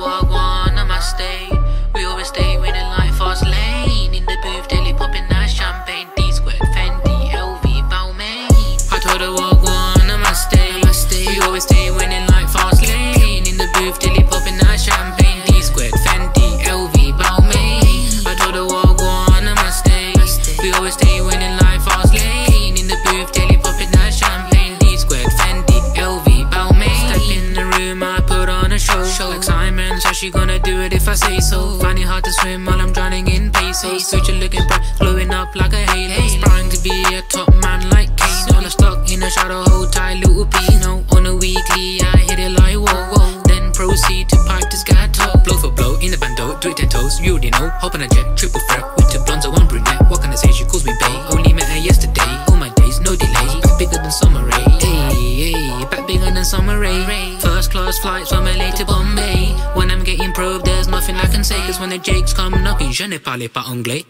wagwan on my stay. We always stay with Simon, so she gonna do it if I say so. Find it hard to swim while I'm drowning in pesos. Future looking bright, glowing up like a halo. Aspiring to be a top man like Kane. On a stock in a shadow, hold tight, little Pino. On a weekly, I hit it like whoa, whoa. Then proceed to pipe this guy top. Blow for blow in the bando, do it ten toes. You already know. Hop on a jet, triple threat with two blondes, and one brunette. What can I say? She calls me bae. Only met her yesterday. All my days, no delay. Back bigger than summer rain. Hey, hey, back bigger than summer rain. Class flights from LA to Bombay. When I'm getting probed, there's nothing I can say. Cause when the jakes come knocking, je ne parle pas anglais.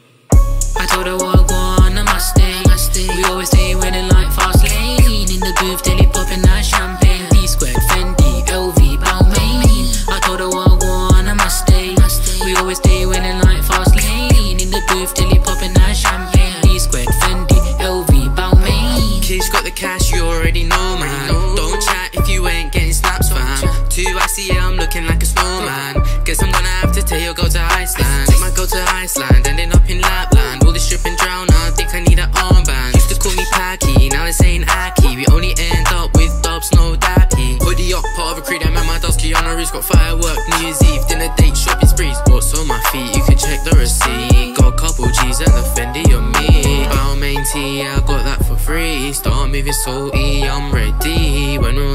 I told her what go on, namaste. We always stay winning like Guess I'm gonna have to tell you go to Iceland. Might go to Iceland, ending up in Lapland. All this stripping drown, I think I need an armband. Used to call me Packy, now they're saying Aki. We only end up with dubs, no dappy. Hoodie up, part of a creed, I'm at my dust. Keanu Reeves got firework, New Year's Eve, dinner date, shopping sprees. What's on my feet? You can check the receipt. Got a couple G's and the Fendi on me. T, yeah, I got that for free. Start moving salty, I'm ready. When we're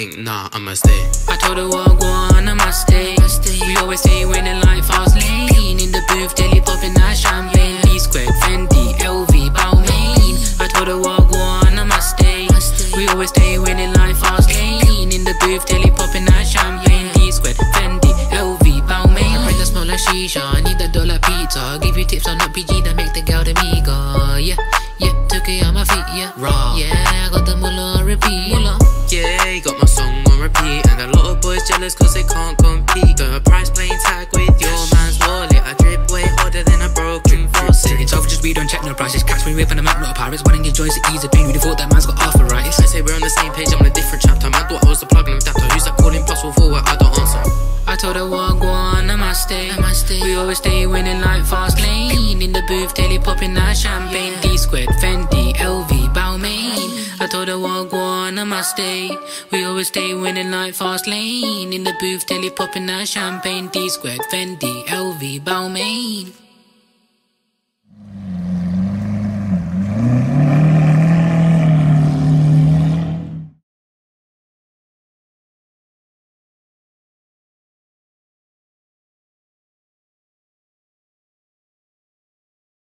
think nah, I'ma stay. I told her what go on, namaste. We always stay winning like fast lane. In the booth, daily popping that champagne. D squared, Fendi, LV, Balmain. I told her what go on, namaste. We always stay winning like fast lane. In the booth, daily popping that champagne. D squared, Fendi, LV, Balmain. I bring the smell like shisha. I need that dollar pizza. Give you tips on that PG that make the girl the amiga. Yeah, yeah, took it on my feet, yeah. Raw. Yeah, I got the mullah repeat. Mullah. Yeah, got my song on repeat. And a lot of boys jealous cause they can't compete. Got a price playing tag with your man's wallet. I drip way harder than a broken faucet. It's over, just we don't check no prices. Catch me whipping them out, not pirates. Why don't you join the ease of pain? Who'd thought that man's got arthritis? I say we're on the same page, I'm on a different chapter. Man thought I was the plug and adapter. Who's that calling plus four forward? I don't answer. I told her what go on, namaste. namaste. We always stay winning like fast lane. In the booth, daily popping that champagne. D squared, Fendi, LV, Balmain. I told her what on, namaste. We always stay winning like fast lane. In the booth, daily popping that champagne. D squared, Fendi, LV, Balmain.